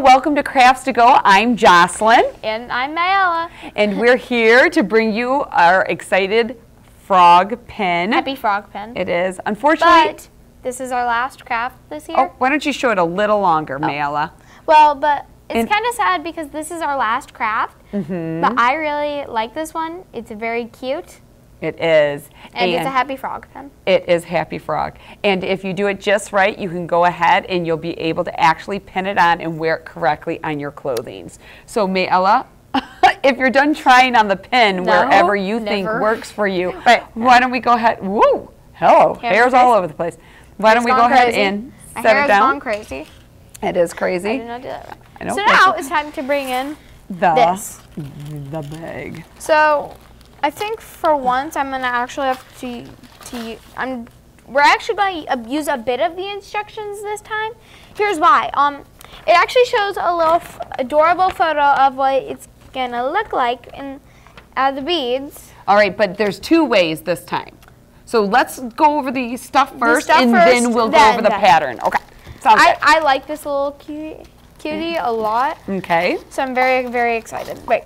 Welcome to Crafts to Go. I'm Jocelyn, And I'm Mayella. and we're here to bring you our excited frog pin. Happy frog pen. It is. Unfortunately, But this is our last craft this year. oh, why don't you show it a little longer, Mayla? Well, but it's kind of sad because this is our last craft. Mm-hmm. But I really like this one. It's very cute. It is. And, it's a happy frog pen. It is Happy Frog. And if you do it just right, you can go ahead and you'll be able to actually pin it on and wear it correctly on your clothing. So Mayella, if you're done trying on the pin No, wherever you think works for you, why don't we go ahead? Woo! Hello, Hair's hair's all over the place. Why don't we go ahead crazy. and set hair it down? gone crazy. It is crazy. I did not do that right. So now it's time to bring in The, this. the bag. So, I think for once I'm gonna actually have to to I'm we're actually going to use a bit of the instructions this time. Here's why. Um, it actually shows a little f- adorable photo of what it's gonna look like in uh, the beads. All right, but there's two ways this time. So let's go over the stuff first, stuff and first, then we'll go over the then. pattern. Okay. Sounds I, I like this little cutie, cutie a lot. Okay. so I'm very very excited. Wait.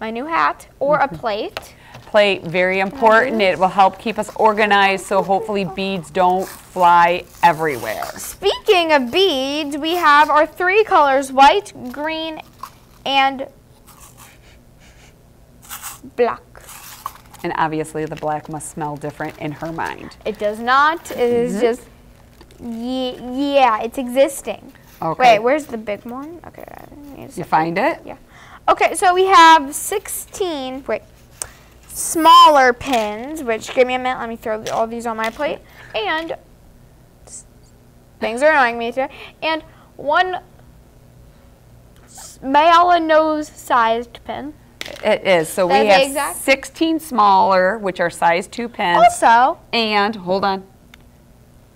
My new hat or a mhm. plate. Plate, very important. It will help keep us organized so hopefully beads don't fly everywhere. Speaking of beads, we have our three colors, white, green, and black. And obviously the black must smell different in her mind. It does not. It is mm-hmm. just, ye- yeah, it's existing. Okay. Wait, where's the big one? Okay. I need a You find it? Yeah. Okay, so we have 16, wait, smaller pins, which give me a minute. Let me throw all these on my plate. And things are annoying me today. And one Mayala nose sized pin. It is. So we have exact? 16 smaller, which are size 2 pins. Also, And, hold on.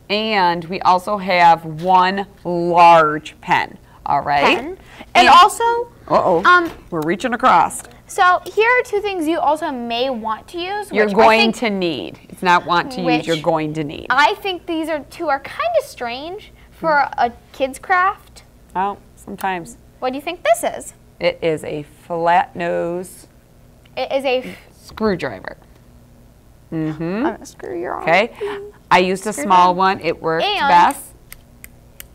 And we also have one large pen. All right? pen. And also, Uh-oh. um, We're reaching across. so here are two things you also may want to use. You're which I going think- to need. It's not want to use, Which- you're going to need. I think these are two are kind of strange for a kid's craft. Oh, sometimes. What do you think this is? It is a flat nose It is a. screwdriver. Mm-hmm. I'm gonna screw your arm. Okay. I used a small down. one. It worked And- best.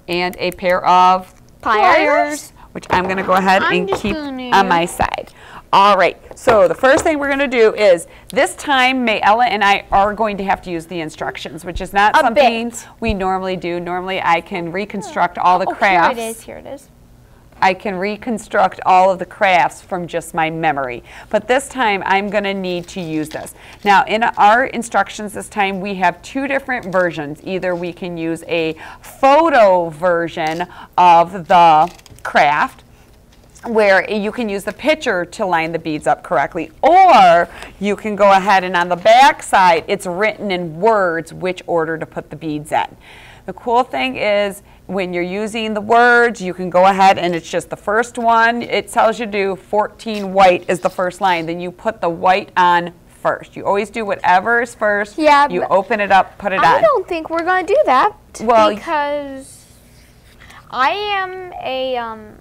And a pair of Pliers. Which I'm going to go ahead I'm and keep on my side. All right. So the first thing we're going to do is this time Mayella and I are going to have to use the instructions, which is not A something bit. we normally do. Normally I can reconstruct all the Oh, crafts. here it is. Here it is. I can reconstruct all of the crafts from just my memory. But this time I'm going to need to use this. Now in our instructions this time we have two different versions. Either we can use a photo version of the craft where you can use the picture to line the beads up correctly or you can go ahead and on the back side it's written in words which order to put the beads in. The cool thing is when you're using the words you can go ahead and it's just the first one it tells you to do 14 white is the first line then you put the white on first. You always do whatever is first. Yeah, You open it up, put it I on. I don't think we're gonna do that Well, because I am a um,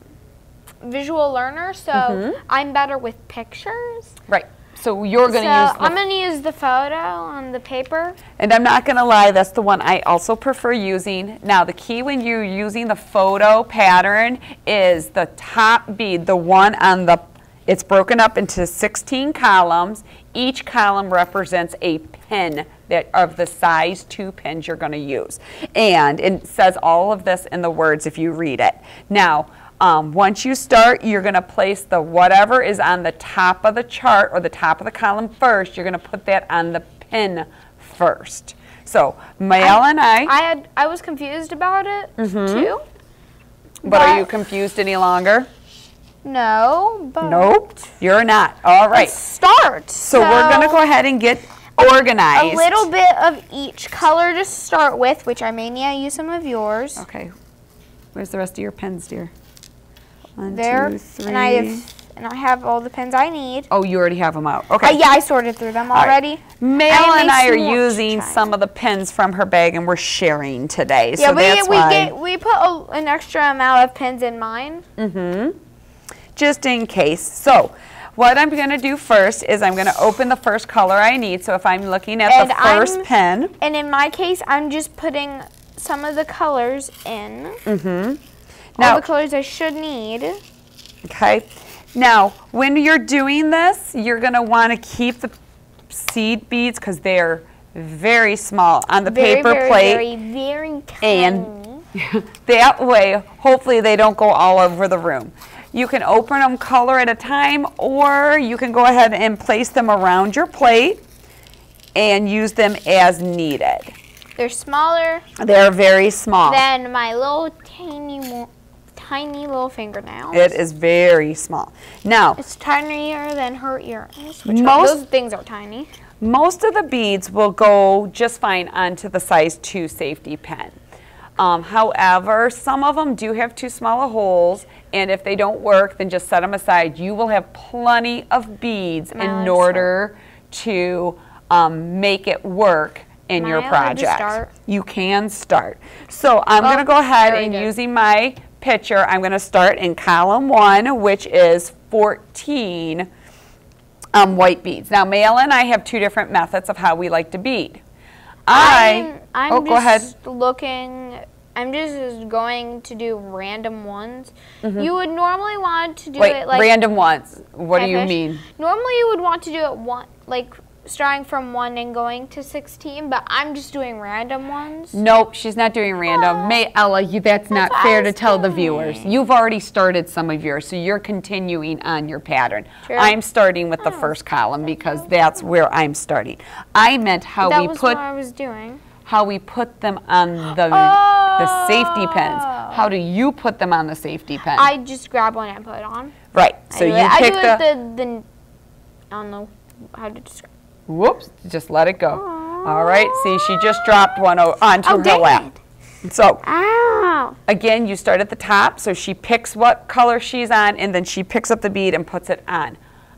visual learner, so Mm-hmm. I'm better with pictures. Right. So you're going so to use the I'm gonna use the photo on the paper. And I'm not going to lie, that's the one I also prefer using. Now, the key when you're using the photo pattern is the top bead, the one on the, it's broken up into 16 columns. Each column represents a pin that of the size two pins you're going to use. And it says all of this in the words if you read it. Now, um, once you start, you're going to place the whatever is on the top of the chart or the top of the column first. You're going to put that on the pin first. So, Mael and I, I had I was confused about it Mm-hmm. too. but are you confused any longer? No, but Nope, you're not. All right. Let's start. So, we're going to go ahead and get organized. a little bit of each color to start with, which I may need to use some of yours. Okay. Where's the rest of your pens, dear? One, there, two, three. and I have and I have all the pens I need. Oh, you already have them out. Uh, Okay. yeah, I sorted through them All right. already. Mail I and I are using some of the pens from her bag, and we're sharing today. Yeah, so we that's we why. get we put a, an extra amount of pens in mine. Mm-hmm. Just in case. So, what I'm going to do first is I'm going to open the first color I need. So if I'm looking at And the 1st I'm- pen, And in my case, I'm just putting some of the colors in. mm-hmm. all the colors I should need. okay. Now, when you're doing this, you're going to want to keep the seed beads because they're very small on the Very, paper very, plate. very, very tiny. And that way, hopefully they don't go all over the room. You can open them color at a time or you can go ahead and place them around your plate and use them as needed. They're smaller They're very small. than my little tiny, tiny little fingernails. It is very small. Now, It's tinier than her earrings. Which are- Most- those things are tiny. most of the beads will go just fine onto the size 2 safety pin. Um, however, some of them do have too small of holes, and if they don't work, then just set them aside. You will have plenty of beads in order to um, make it work in Am your I project. start? You can start. So I'm Oh, going to go ahead and using my picture, I'm going to start in column one, which is 14 um, white beads. Now, Mayla and I have two different methods of how we like to bead. I, I'm, I'm oh, just go ahead. looking. I'm just going to do random ones. Mm-hmm. You would normally want to do Wait, it like random ones. What do you finish? mean? Normally, you would want to do it one like starting from one and going to 16, but I'm just doing random ones. Nope, she's not doing random. Oh. Mayella, you, that's, not fair to was tell the viewers. You've already started some of yours, so you're continuing on your pattern. True. I'm starting with the first column because that's where I'm starting. I meant how that we was put what I was doing. How we put them on the the safety pens. Oh. How do you put them on the safety pen? I just grab one and put it on. right. So you it, I do the, it the, the I don't know how to describe. whoops, just let it go. All right. See, she just dropped one o- onto Oh, her lap. So Ow! Again, you start at the top, so she picks what color she's on, and then she picks up the bead and puts it on.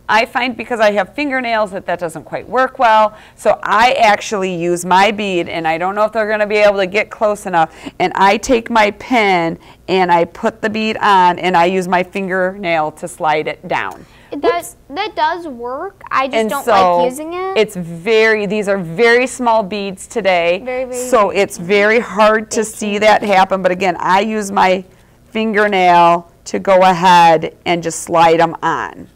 I find because I have fingernails that that doesn't quite work well, so I actually use my bead, and I don't know if they're going to be able to get close enough, and I take my pen and I put the bead on, and I use my fingernail to slide it down. That that does work. I just And don't so like using it. It's very, these are very small beads today. Very, very, So it's very hard to see that happen. But again, I use my fingernail to go ahead and just slide them on.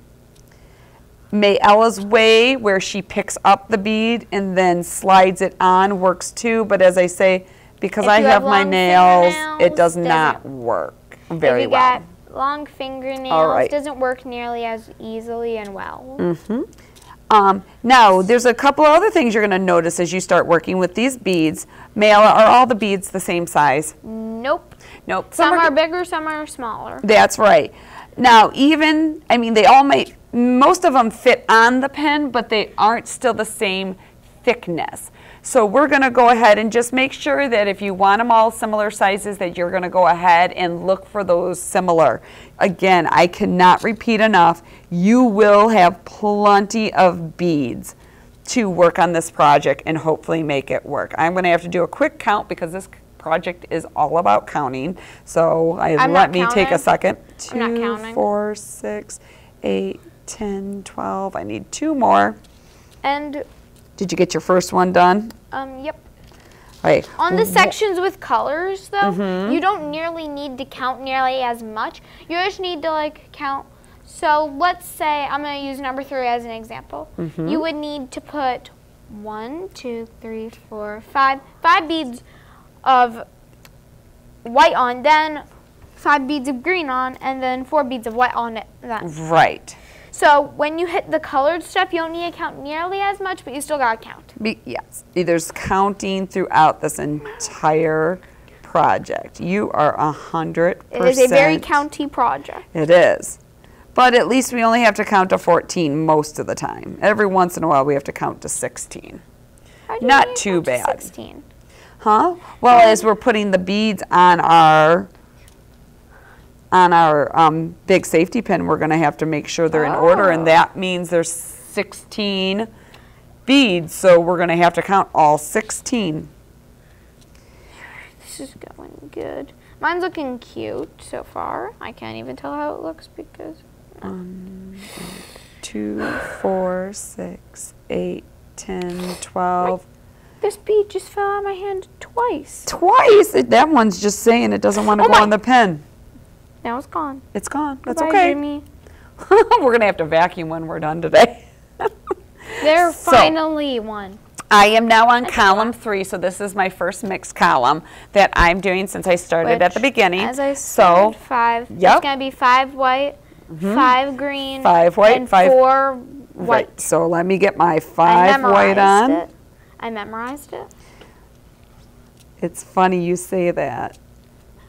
Mayella's way, where she picks up the bead and then slides it on, works too. But as I say, because If I have, have my nails, it does not work very well. long fingernails, All right. doesn't work nearly as easily and well. Um, now, there's a couple of other things you're going to notice as you start working with these beads. Male, are all the beads the same size? Nope. Nope. Some are are bigger, some are smaller. That's right. Now, even, I mean, they all may, most of them fit on the pen, but they aren't still the same thickness. So we're going to go ahead and just make sure that if you want them all similar sizes, that you're going to go ahead and look for those similar. Again, I cannot repeat enough, you will have plenty of beads to work on this project and hopefully make it work. I'm going to have to do a quick count because this project is all about counting. So I, I'm let me take a counting. second. I'm not counting. four, six, eight, 10, 12. I need two more. And Did you get your first one done? um, yep. All right. On the sections with colors, though, Mm-hmm. you don't nearly need to count nearly as much. You just need to like count. So let's say I'm going to use number three as an example. Mm-hmm. You would need to put one, two, three, four, five, five beads of white on, then five beads of green on, and then four beads of white on it. Then. Right. So when you hit the colored stuff, you don't need to count nearly as much, but you still gotta count. Be, yes. There's counting throughout this entire project. You are a hundred It is a very county project. It is. But at least we only have to count to 14 most of the time. Every once in a while we have to count to 16. How do Not too up to bad. 16. Huh? Well, as we're putting the beads on our on our um, big safety pin, we're going to have to make sure they're in order, and Oh. that means there's 16 beads, so we're going to have to count all 16. This is going good. Mine's looking cute so far. I can't even tell how it looks because Two, four, six, eight, 10, 12. This bead just fell out of my hand twice. Twice! That one's just saying it doesn't want to Oh go my- on the pen. Now it's gone. It's gone. That's Goodbye, okay. Jimmy. we're going to have to vacuum when we're done today. There So- finally one. I am now on That's column three, so this is my first mixed column that I'm doing since I started at the beginning. As I so five. Yep. It's gonna be five white, mm-hmm. five green, Five white, and five- four right, white. so let me get my five white on. it. I memorized it. It's funny you say that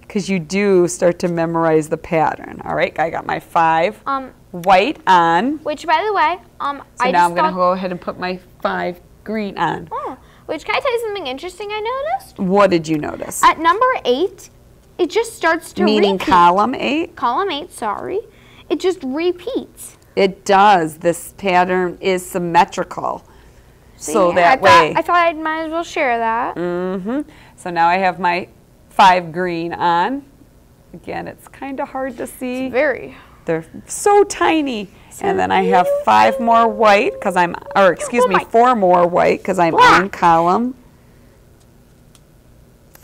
because you do start to memorize the pattern. All right, I got my five Um, white on. which by the way, um, So I now just I'm going to go ahead and put my five green on. Oh, which can I tell you something interesting I noticed? What did you notice? At number eight, it just starts to Meaning repeat. column eight? Column eight, sorry. It just repeats. It does. This pattern is symmetrical. So that I way. Thought, I thought I might as well share that. Mm-hmm. So now I have my five green on. Again, it's kind of hard to see. Very. They're so tiny. So and then I have five more white because I'm, or excuse Oh me, four more white because I'm Black. on column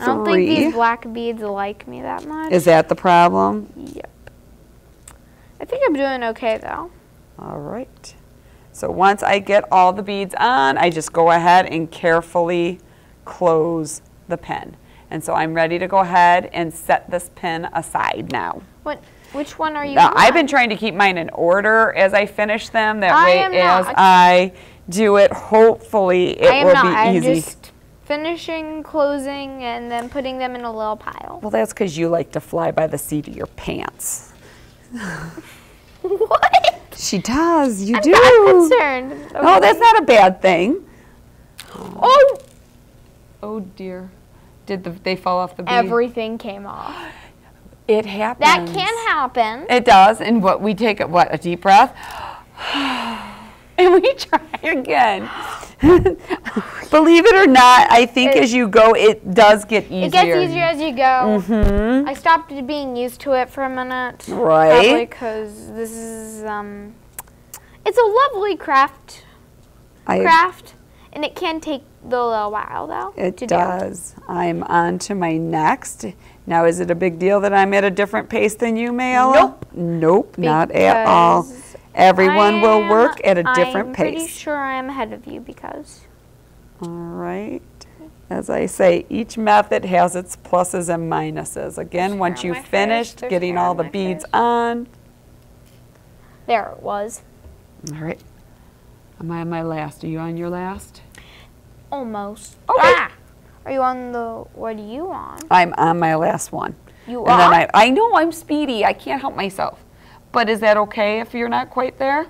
I don't think these black beads like me that much. Is that the problem? Yep. I think I'm doing okay though. All right. So once I get all the beads on, I just go ahead and carefully close the pen. And so I'm ready to go ahead and set this pen aside now. What? Which one are you? Now, I've been trying to keep mine in order as I finish them. That I way, as not. I do it, hopefully it I am will not. be I'm easy. just finishing, closing, and then putting them in a little pile. Well, that's because you like to fly by the seat of your pants. what? She does. You I'm do. not concerned. No, that's not a bad thing. Oh. oh, Oh dear. Did the, they fall off the bead? everything came off. It happens. That can happen. It does, and what we take, what a deep breath, and we try again. Believe it or not, I think It- as you go, it does get easier. It gets easier as you go. hmm I stopped being used to it for a minute. Right. Because this is um, it's a lovely craft, I, craft, and it can take a little while though. it does. I'm on to my next. Now, is it a big deal that I'm at a different pace than you, Mayella? Nope. Nope, not at all. Everyone I will work at a different pace. I'm pretty sure I'm ahead of you because All right. As I say, each method has its pluses and minuses. Again, once you've finished there's getting all the beads face. on. there it was. All right. Am I on my last? Are you on your last? Almost. Okay. Ah! Are you on the? What are you on? I'm on my last one. You And then are. I, I know I'm speedy. I can't help myself. But is that okay if you're not quite there?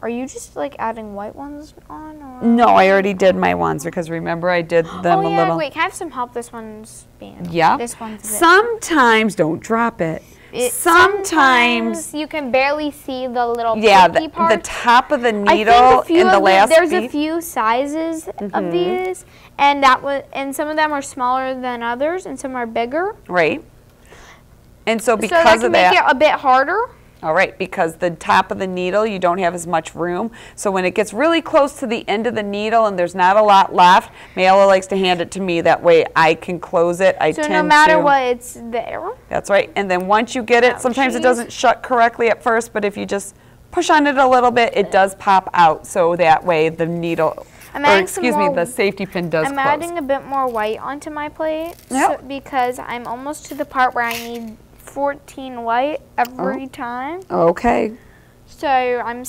Are you just like adding white ones on? Or? No, I already did my ones because remember I did them oh a yeah. little. Wait, can I have some help? This one's being. Yeah. This one's. a Sometimes, don't drop it. It- sometimes, you can barely see the little yeah, the, the top of the needle in the last there's a few sizes Mhm. of these, and that was and some of them are smaller than others, and some are bigger. Right. And so because so that can of make it a bit harder. All right, because the top of the needle, you don't have as much room. So when it gets really close to the end of the needle and there's not a lot left, Mayla likes to hand it to me. That way I can close it. I So tend no matter to. what, it's there. That's right. And then once you get it, Ouchies. sometimes it doesn't shut correctly at first, but if you just push on it a little bit, it does pop out. So that way the needle, I'm or adding excuse me, the safety pin does I'm close. adding a bit more white onto my plate Yep. so- because I'm almost to the part where I need 14 white every Oh. time. okay. So I'm.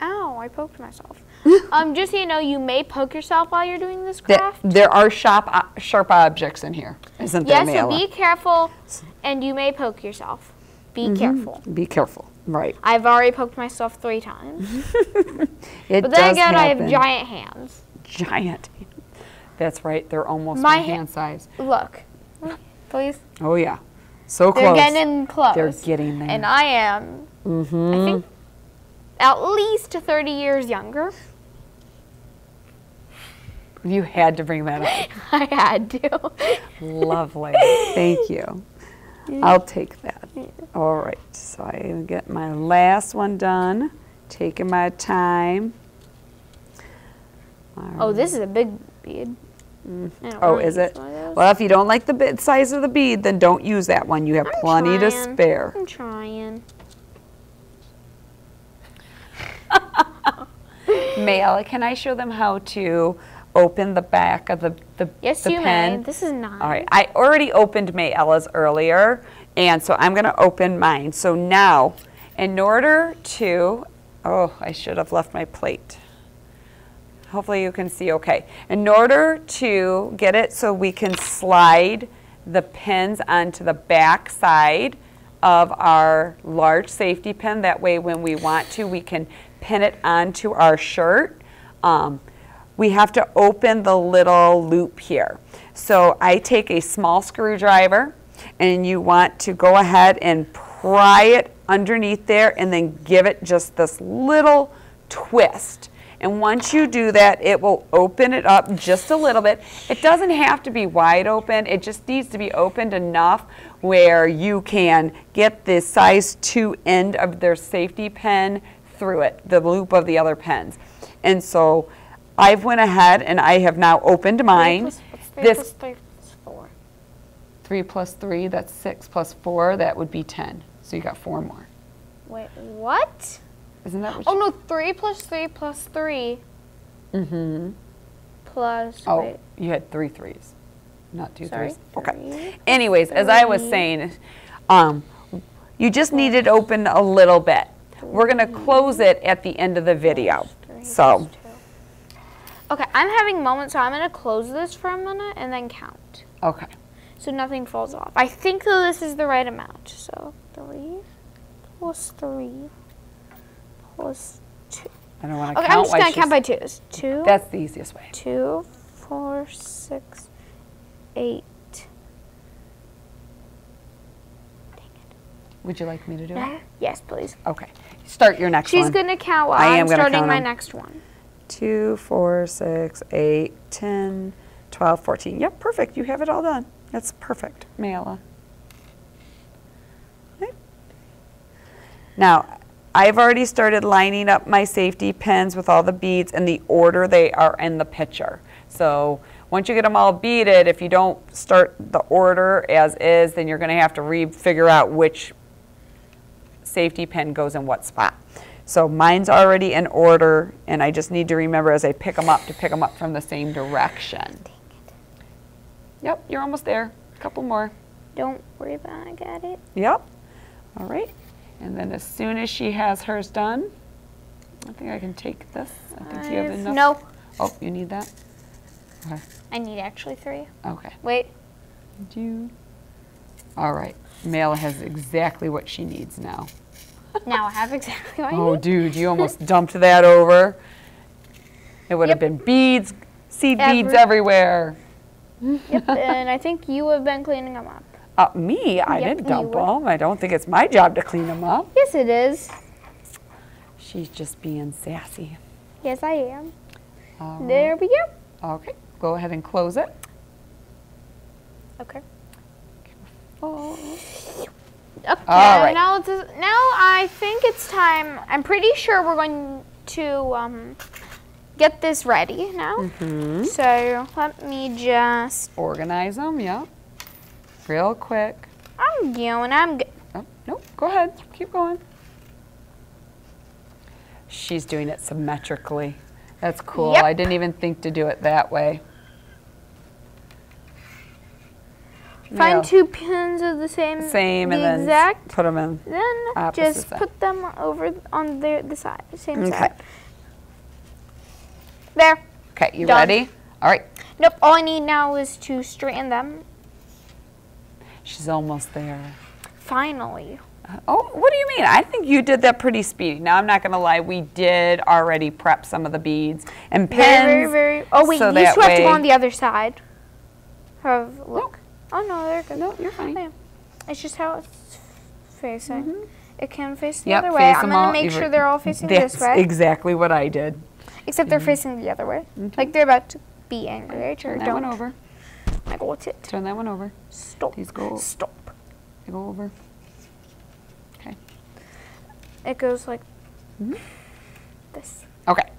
Ow! I poked myself. um, just so you know, you may poke yourself while you're doing this Th- craft. there are sharp, uh, sharp objects in here, isn't there, Yes, so be careful, and you may poke yourself. Be Mm-hmm. careful. Be careful. Right. I've already poked myself three times, It but then does again, I have giant hands. giant. That's right. They're almost My my, hand size. Look, please. Oh yeah. So close. They're getting close. They're getting there. And I am, mm-hmm. I think, at least 30 years younger. You had to bring that up. I had to. Lovely. Thank you. I'll take that. All right. So I get my last one done. Taking my time. All Oh, this is a big bead. Mm-hmm. Don't Oh, is it? Well, if you don't like the bit size of the bead, then don't use that one. You have I'm plenty to spare. I'm trying. Male, can I show them how to open the back of the, the, Yes, the you pen? may. This is not. All right, I already opened Mayella's earlier, and so I'm gonna open mine. So now, in order to, oh, I should have left my plate. Hopefully you can see okay. In order to get it so we can slide the pins onto the back side of our large safety pin, that way when we want to, we can pin it onto our shirt. Um, we have to open the little loop here. So I take a small screwdriver and you want to go ahead and pry it underneath there and then give it just this little twist. And once you do that, it will open it up just a little bit. It doesn't have to be wide open. It just needs to be opened enough where you can get the size 2 end of their safety pen through it, the loop of the other pens. And so I've went ahead and I have now opened mine. What's three This plus three plus four? 3 plus 3, that's 6 plus 4, that would be 10. So you got 4 more. Wait, what? Isn't that what Oh no, three plus three plus three Mm-hmm. plus. Oh, wait, you had three threes, not two sorry. threes. Okay. three. Anyways, as I was saying, um, you just need it open a little bit. We're gonna close it at the end of the video. Three So. Okay, I'm having moments, so I'm gonna close this for a minute and then count, okay. so nothing falls off. I think though this is the right amount. So three plus three plus two. I don't wanna Okay, count. I'm just gonna count by twos. Two, That's the easiest way. two, four, six, eight. Would you like me to do it? nine. Yes, please. Okay. Start your next She's one. gonna count while I am I'm gonna starting my my 'em. next one. Two, four, six, eight, 10, 12, 14. Yep, perfect. You have it all done. That's perfect, Mayla. Okay. Now, I've already started lining up my safety pins with all the beads in the order they are in the picture. So once you get them all beaded, if you don't start the order as is, then you're going to have to re-figure out which safety pin goes in what spot. So mine's already in order, and I just need to remember as I pick them up to pick them up from the same direction. Yep, you're almost there. A couple more. Don't worry about it. I got it. Yep. All right. And then as soon as she has hers done, I think I can take this. I think you have enough. No, Oh, you need that? Okay. I need actually three. Okay. Wait. Do? All right. Mela has exactly what she needs now. Now I have exactly what I Oh, need. dude, you almost dumped that over. It would have been beads, seed beads everywhere. Yep, and I think you have been cleaning them up. Uh, me, I Yep, didn't dump them. I don't think it's my job to clean them up. Yes, it is. She's just being sassy. Yes, I am. Right. There we go. Okay, go ahead and close it. Okay. Oh. Okay. All right. Now, it's, now I think it's time. I'm pretty sure we're going to um, get this ready now. Mm-hmm. So let me just. Organize them, yeah. Real quick. I'm going. I'm. Go- Oh, nope, go ahead. Keep going. She's doing it symmetrically. That's cool. Yep. I didn't even think to do it that way. Find Yeah. two pins of the same. Same the and then put them in. Then just side. put them over on the the side, same Okay. side. There. Okay, you Done. ready? All right. Nope. All I need now is to straighten them. She's almost there. Finally. Oh, what do you mean? I think you did that pretty speedy. Now, I'm not going to lie. We did already prep some of the beads and pins. Very, very, very. Oh wait, so you still have to go on the other side. Have look. Oh no, they're good. No, you're fine. It's just how it's facing. Mm-hmm. It can face the Yep, other way. face I'm gonna all- make sure they're all facing this way. exactly what I did. Except they're mm-hmm. facing the other way. Mm-hmm. Like they're about to be angry. Turn sure that don't. one over. Like, what's it? Turn that one over. Stop. These go- Stop. They go over. Okay. It goes like Mm-hmm. this. Okay.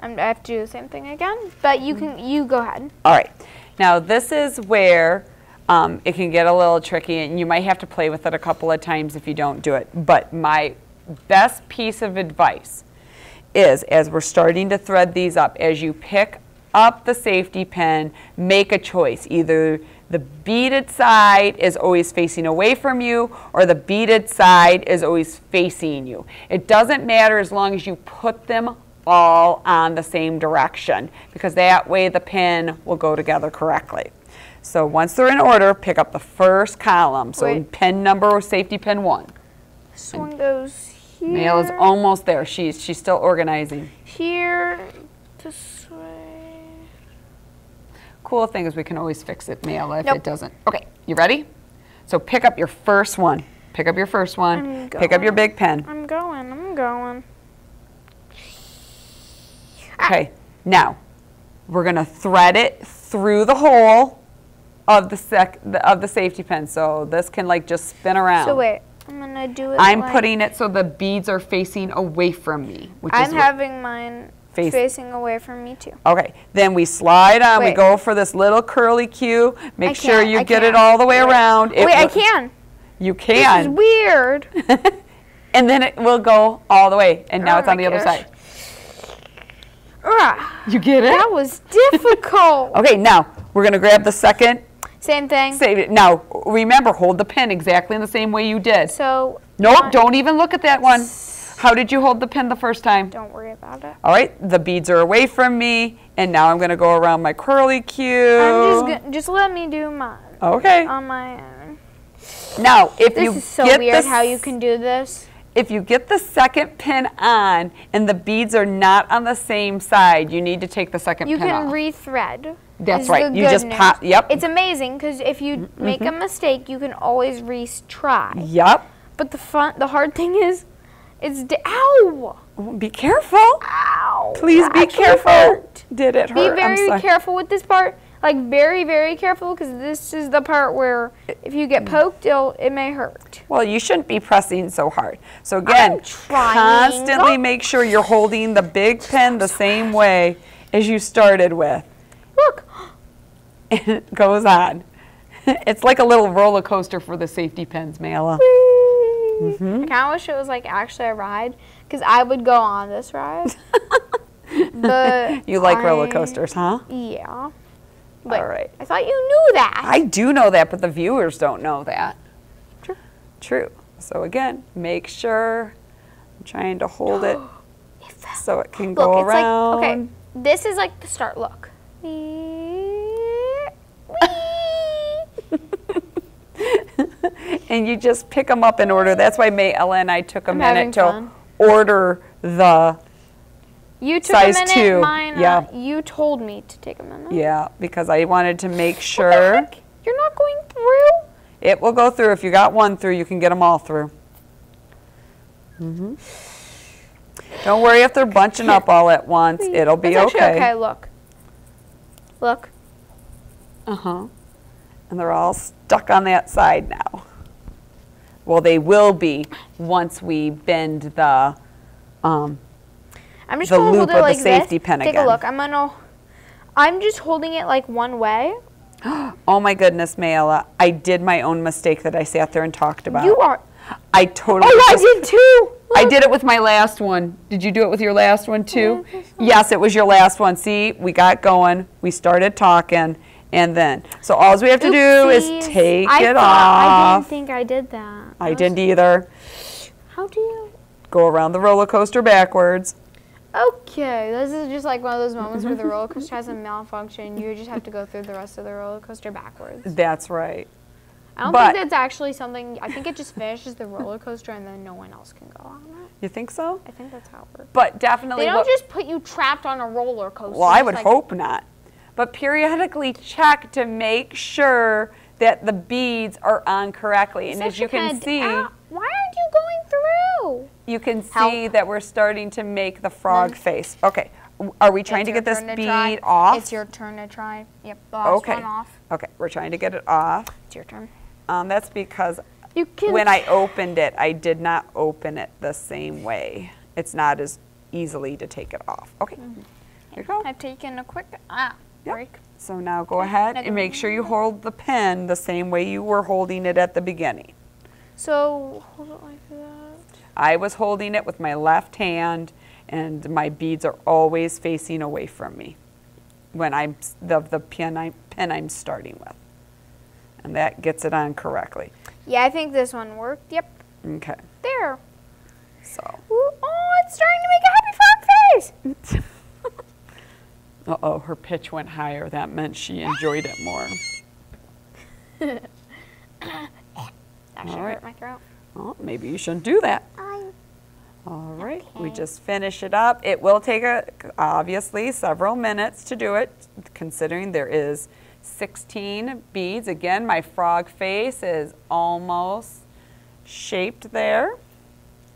I'm, I have to do the same thing again, but you can you go ahead. All right. Now this is where um, it can get a little tricky, and you might have to play with it a couple of times if you don't do it. But my best piece of advice is, as we're starting to thread these up, as you pick up the safety pin, make a choice. Either the beaded side is always facing away from you, or the beaded side is always facing you. It doesn't matter as long as you put them all on the same direction because that way the pin will go together correctly. So once they're in order, pick up the first column. So Wait. pin number, safety pin one. This one goes here. Mail is almost there. She's she's still organizing. here. This. Cool thing is we can always fix it, Mail, if Nope. it doesn't. Okay, you ready? So pick up your first one. Pick up your first one. Pick up your big pen. I'm going. I'm going. Ah. Okay, now we're gonna thread it through the hole of the sec of the safety pin. So this can like just spin around. So wait. I'm gonna do it. I'm like- putting it so the beads are facing away from me, which is I'm what- having mine Face- facing away from me too. Okay, then we slide on. We go for this little curly Q. Make I sure you I get it can't. all the way Wait. around. It Wait, I can. You can. This is can. weird. and then it will go all the way. And now Oh it's on the other side. Ugh, You get it? that was difficult. Okay, now we're gonna grab the second. Same thing. Save it. Now remember, hold the pin exactly in the same way you did. So Nope, don't even look at that one. How did you hold the pin the first time? Don't worry about it. All right, the beads are away from me, and now I'm gonna go around my curly Q. I'm just just let me do mine Okay. on my own. Now, if This you is so get weird how you can do this. if you get the second pin on and the beads are not on the same side, you need to take the second You pin can off. rethread. That's right. You just news. pop- yep. It's amazing because if you mm-hmm. make a mistake, you can always retry. Yep. But the fun, the hard thing is, it's d- ow, Be careful. ow. Please be careful. hurt. Did it hurt? Be very careful with this part. Like very, very careful because this is the part where if you Mm. get poked, it'll, it may hurt. Well, you shouldn't be pressing so hard. So again, constantly make sure you're holding the big pen the same way as you started with. Look, And it goes on. It's like a little roller coaster for the safety pins, Mayla. Mm-hmm. I kind of wish it was like actually a ride because I would go on this ride. but You like roller coasters, huh? Yeah. But All right. I thought you knew that. I do know that, but the viewers don't know that. True. True. So again, make sure I'm trying to hold it so it can Look, go it's around. like okay. This is like the start. Look. and you just pick them up in order. That's why Mayella and I took a I'm minute to fun. order the You took Size a minute. two, Mine. yeah. Uh, you told me to take a minute. yeah because I wanted to make sure? You're not going through. it will go through. If you got one through, you can get them all through. Mm -hmm. Don't worry if they're bunching up all at once. It'll be actually okay. okay. Look. Look. Uh huh. And they're all stuck on that side now. Well, they will be once we bend the. Um, I'm just The gonna loop hold it of the like safety this. pin Take again. a look. I'm gonna. I'm just holding it like one way. oh my goodness, Mayla! I did my own mistake that I sat there and talked about. You are. I totally. Oh, I did too. I did it with my last one. Did you do it with your last one too? Yes, it was your last one. See, we got going. We started talking, and then so all we have to do is take I it off. I didn't think I did that. I didn't was- either. How do you? Go around the roller coaster backwards. Okay, this is just like one of those moments where the roller coaster has a malfunction. You just have to go through the rest of the roller coaster backwards. That's right. I don't But- think that's actually something. I think it just finishes the roller coaster and then no one else can go on it. You think so? I think that's how it works. But definitely. They don't just put you trapped on a roller coaster. well, I would like- hope not. But periodically check to make sure that the beads are on correctly. And Such as you can see, Ow, why aren't you going through? you can Help. see that we're starting to make the frog face. Okay, are we trying It's to get this to bead try. off? It's your turn to try. Yep, okay. off. Okay, we're trying to get it off. It's your turn. Um, that's because You can. when I opened it, I did not open it the same way. It's not as easily to take it off. Okay, Mm-hmm. here you go. I've taken a quick ah Yep. break. So now go ahead and make sure you hold the pen the same way you were holding it at the beginning. So hold it like that. I was holding it with my left hand and my beads are always facing away from me when I'm the, the pen, I, pen I'm starting with. And that gets it on correctly. Yeah, I think this one worked. Yep, Okay, there. so. Ooh, oh, it's starting to make a happy frog face. Uh-oh, her pitch went higher. That meant she enjoyed it more. Actually, All right. hurt my throat. Well, maybe you shouldn't do that. I All right, we just finish it up. It will take, a, obviously, several minutes to do it, considering there is 16 beads. Again, my frog face is almost shaped there.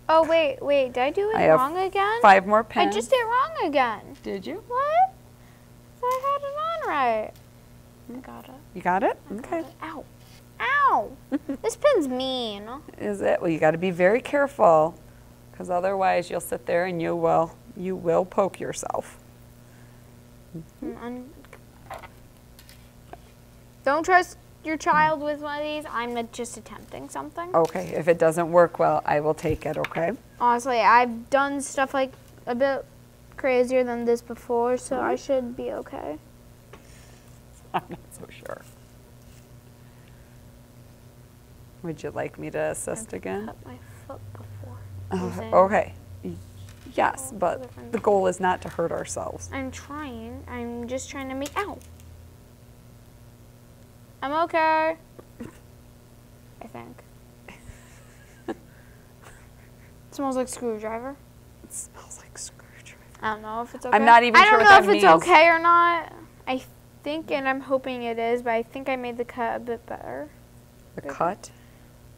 Oh wait, wait. Did I do it I wrong again? Five more I just did it wrong again. Did you? What? I I had it on right. I got it. You got it? I got Okay. it. Ow. Ow. this pin's mean. Is it? Well, you got to be very careful, because otherwise you'll sit there and you will, you will poke yourself. Mm, un- Don't trust your child with one of these. I'm just attempting something. Okay, if it doesn't work well, I will take it, okay? Honestly, I've done stuff like a bit crazier than this before, so I should be okay. I'm not so sure. Would you like me to assist again? Cut my foot before. Uh, okay. Yes, Oh, but the goal is not to hurt ourselves. I'm trying. I'm just trying to make. Ow. I'm okay. I think. it smells like screwdriver. It smells like screwdriver. I don't know if it's okay. I'm not even I sure don't what know if it's means. okay or not. I think, and I'm hoping it is, but I think I made the cut a bit better. The cut?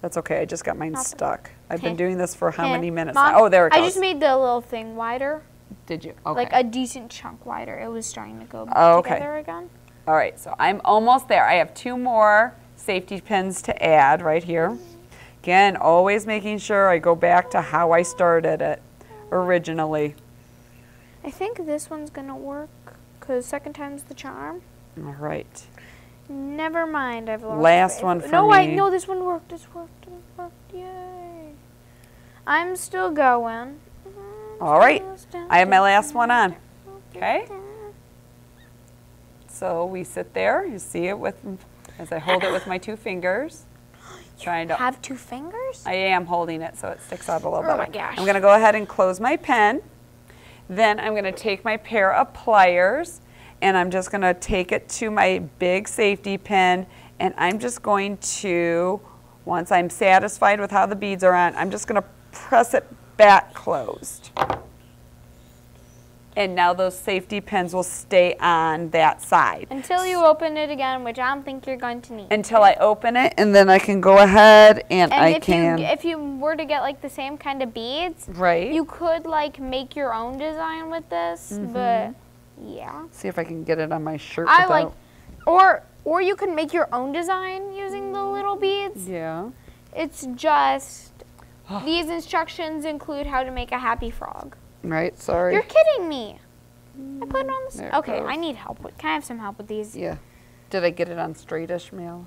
That's okay, I just got mine Nothing. stuck. I've been doing this for how many minutes Mom, now? Oh, there it goes. I just made the little thing wider, Did you? Okay. like a decent chunk wider. It was starting to go Oh, okay. together again. All right, so I'm almost there. I have two more safety pins to add right here. Again, always making sure I go back to how I started it originally. I think this one's gonna work, cause second time's the charm. All right. Never mind, I've lost. Last faith. one for No, I me. know this one worked. This worked. This worked. Yay! I'm still going. All right, I have my last one on. Okay. So we sit there, you see it with, as I hold it with my two fingers. Trying to, Have two fingers? I am holding it so it sticks out a little bit. Oh better. my gosh. I'm gonna go ahead and close my pen. Then I'm gonna take my pair of pliers and I'm just gonna take it to my big safety pin and I'm just going to, once I'm satisfied with how the beads are on, I'm just gonna press it back closed. And now those safety pins will stay on that side Until you open it again, which I don't think you're going to need. until I open it and then I can go ahead and, and I if can, you if you were to get like the same kind of beads, right? you could like make your own design with this, mm-hmm. but yeah. See if I can get it on my shirt I without. like or or you can make your own design using the little beads. Yeah. It's just these instructions include how to make a happy frog. Right. Sorry. You're kidding me. I put it on the There Okay. I need help. with Can I have some help with these? yeah. Did I get it on straightish, Mel?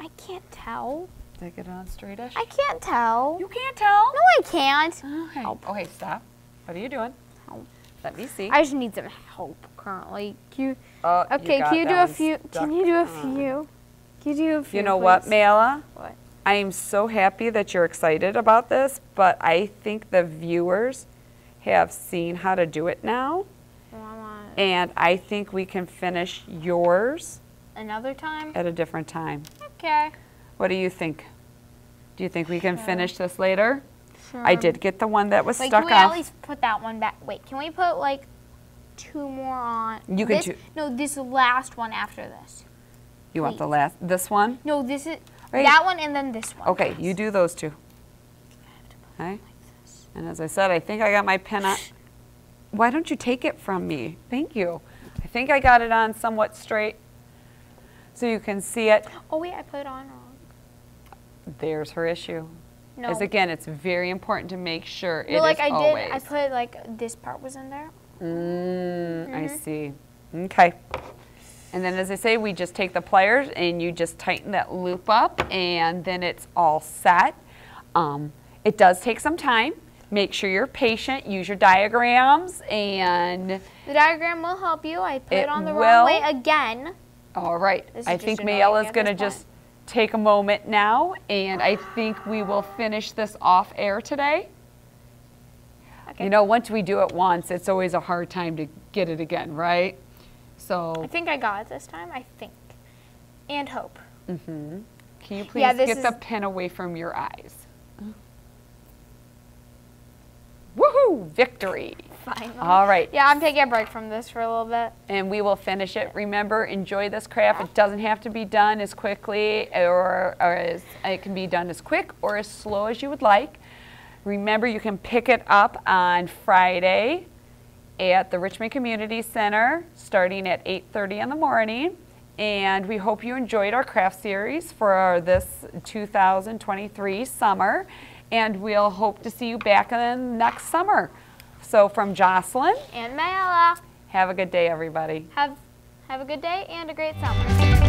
I can't tell. Did I get it on straightish? I can't tell. you can't tell. No, I can't. Okay. Help. Okay. Stop. What are you doing? Help. Let me see. I just need some help currently. Can you, Oh, okay, got can you do a few? Can you do a mm. few? Can you do a few? You know what, please? Mela? What? I am so happy that you're excited about this, but I think the viewers have seen how to do it now, oh, Mama, and I think we can finish yours Another time? at a different time. Okay. What do you think? Do you think we can finish this later? Sure. I did get the one that was Wait, stuck can we off. at least put that one back? Wait, can we put like two more on? You can this, No, this last one after this. You want the last, this one? No, this is Right. that one and then this one. Okay, you do those two. Okay? And as I said, I think I got my pen on. Why don't you take it from me? Thank you. I think I got it on somewhat straight. So you can see it. Oh wait, I put it on wrong. There's her issue. No. Is again, it's very important to make sure it well, like I always. did, I put like this part was in there. Mm, I Mhm. see. Okay. And then as I say, we just take the pliers and you just tighten that loop up and then it's all set. Um, it does take some time. Make sure you're patient, use your diagrams and, The diagram will help you. I put it, It on the will. wrong way again. all right. I think annoying Mayella's at gonna just take a moment now and I think we will finish this off air today. Okay. You know, once we do it once, it's always a hard time to get it again, right? So. I think I got it this time. I think, and hope. Mm-hmm. Can you please Yeah, get the pen away from your eyes? Woohoo! Victory! Finally. All right. Yeah, I'm taking a break from this for a little bit. And we will finish it. Remember, enjoy this craft. It doesn't have to be done as quickly or, or as it can be done as quick or as slow as you would like. Remember, you can pick it up on Friday at the Richmond Community Center starting at 8:30 in the morning. And we hope you enjoyed our craft series for this 2023 summer. And we'll hope to see you back in next summer. So from Jocelyn, And Mayella, have a good day, everybody. have have a good day and a great summer.